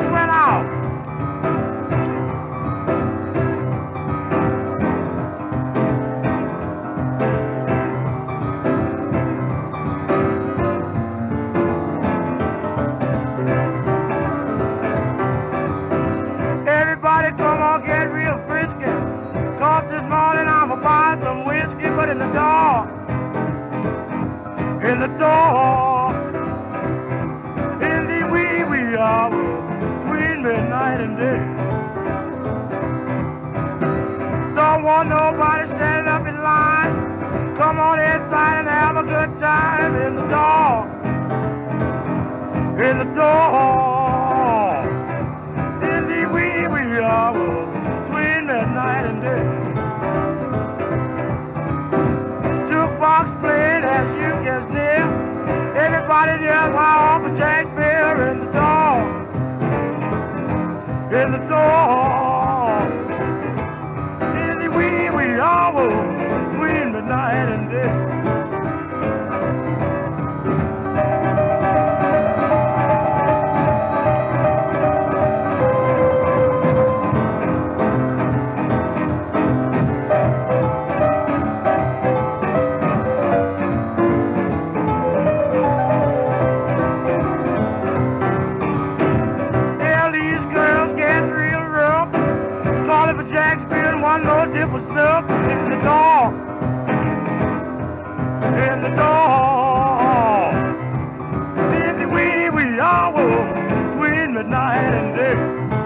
lights went out. Everybody come on, get real frisky. Cause this morning I'ma buy some whiskey, but in the door, in the door. Between midnight and day. Don't want nobody standing up in line. Come on inside and have a good time in the door. In the door. In the wee wee hours between midnight and day. Jukebox playing as you get near. Everybody just how off Shakespeare in the door. In the door. The wee wee hours between midnight and day. For Shakespeare and one more dip of snuff in the door. In the door. The wee wee hour between midnight and day.